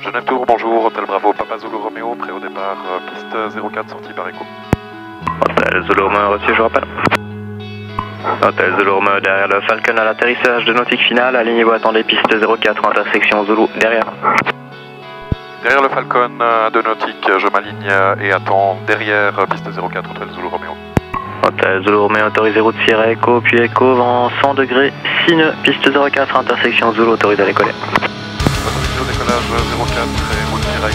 Genève Tour, bonjour, Hôtel Bravo, Papa Zulu Romeo, prêt au départ, euh, piste 04, sortie par écho. Hôtel Zulu Romeo reçu, je rappelle. Hôtel Zulu Romeo derrière le Falcon à l'atterrissage de nautique finale, alignez-vous, attendez piste 04, intersection Zulu, derrière. Derrière le Falcon euh, de nautique, je m'aligne euh, et attends derrière euh, piste 04, Hôtel Zulu Romeo. Hôtel Zulu Romeo autorisé route Sierra Echo, puis Echo, vent 100 degrés, signe, piste 04, intersection Zulu, autorisé à décoller. Décollage 04 et route Sierra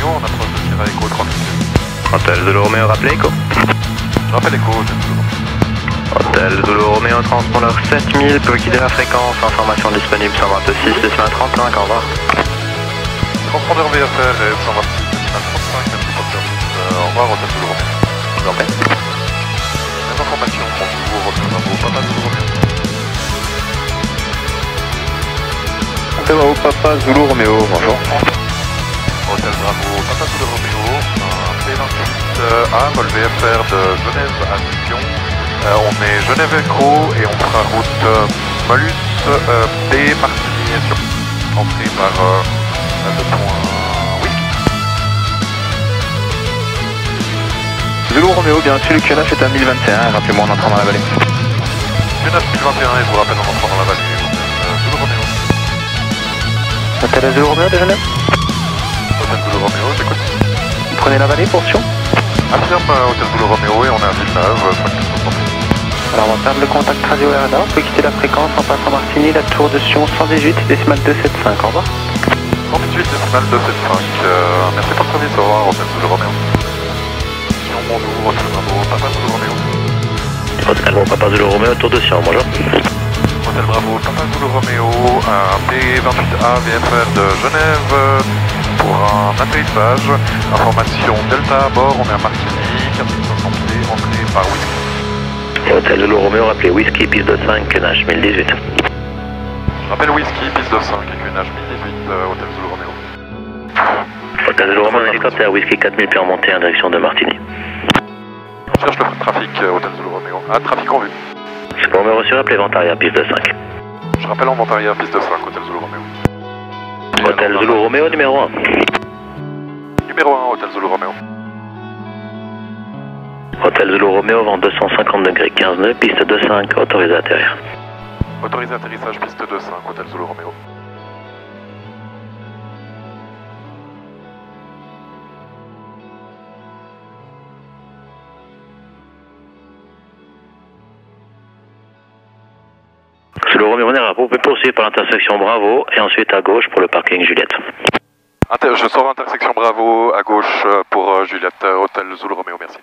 Romeo, on approche de Sierra Echo 3 minutes. Hôtel Zulu Romeo, rappelez Echo. Je rappelle Echo, Hôtel Zulu Romeo. Hôtel Zulu Romeo, transpondeur 7000, peut quitter la fréquence, information disponible 126, décimal 35, au revoir. Transpondeur VFR et 126, décimal 35, merci pour le service. Euh, au revoir, Hôtel Zulu Romeo. Je vous en prie. Bonjour, Hôtel Papa Zulu Romeo. Bravo, Papa Zulu Romeo, bonjour. Hôtel Bravo, Papa Zulu Romeo, un P28A, vol VFR de Genève à Lyon. Euh, on est Genève Echo et on fera route euh, Molus euh, B Martigny sur entrée par euh, le point oui. Zulu Romeo, bien sûr, le QNH est à 1021, rappelez-moi en entrant dans la vallée. QNH 1021 et je vous rappelle en entrant dans la vallée. Hôtel Zulu Romeo. Hôtel Zulu Romeo de Genève Hôtel Zulu Romeo, j'écoute. Vous prenez la vallée, portion Affirme euh, Hôtel Zulu Romeo et on est à Villeneuve, euh, 5 minutes pour Alors on va perdre le contact radio radar, vous pouvez quitter la fréquence en passant Martigny, la tour de Sion 118, décimal 275, au revoir. 38 décimal 275. Euh, merci pour le service, au revoir, Hôtel Zulu Romeo. Sion, bonjour, Hôtel Bravo, Papa Zulu Romeo. Hôtel Bravo, Papa Zulu Romeo, tour de Sion, bonjour. Hôtel Bravo, Papa Zulu Romeo, un P28A VFR de Genève pour atterrissage. Information Delta à bord, on est à Martigny, 460 pieds, entrée par Whisky. Hôtel Zulu Romeo, rappelez Whisky, piste de 5, QNH 1018. Je rappelle Whisky, piste de 5, équinage 1018, euh, Hôtel Zulu Romeo. Hôtel Zulu Romeo, hélicoptère, Whisky 4000 pieds en montée en direction de Martigny. On cherche le trafic, euh, Hôtel Zulu Romeo. Ah, trafic en vue. C'est pour me reçu, rappelez vent arrière, piste de 5. Je rappelle en vent arrière, piste de 5, Hôtel Zulu Romeo. Hôtel Zulu Romeo, numéro 1. Numéro 1, Hôtel Zulu Romeo. Hôtel Zulu Romeo, vent 250 degrés 15 nœuds, piste de 5, autorisé à atterrir. Autorisé atterrissage, piste de 5, Hôtel Zulu Romeo. Zulu Romeo, on est vous pouvez poursuivre par l'intersection Bravo et ensuite à gauche pour le parking Juliette. Je sors intersection Bravo à gauche euh, pour euh, Juliette, euh, Hôtel Zulu Romeo, merci.